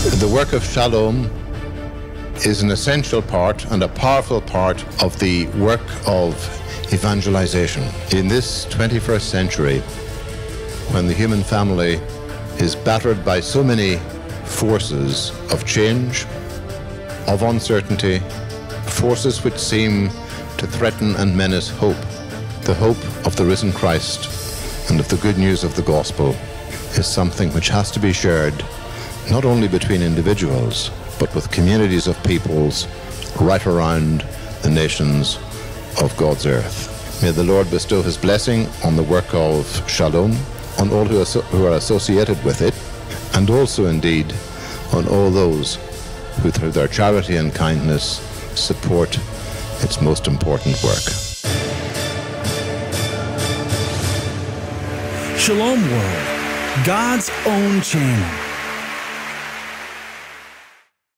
The work of Shalom is an essential part and a powerful part of the work of evangelization. In this 21st century, when the human family is battered by so many forces of change, of uncertainty, forces which seem to threaten and menace hope, the hope of the risen Christ and of the good news of the gospel is something which has to be shared not only between individuals, but with communities of peoples right around the nations of God's earth. May the Lord bestow his blessing on the work of Shalom, on all who are, who are associated with it, and also indeed on all those who through their charity and kindness support its most important work. Shalom World, God's own channel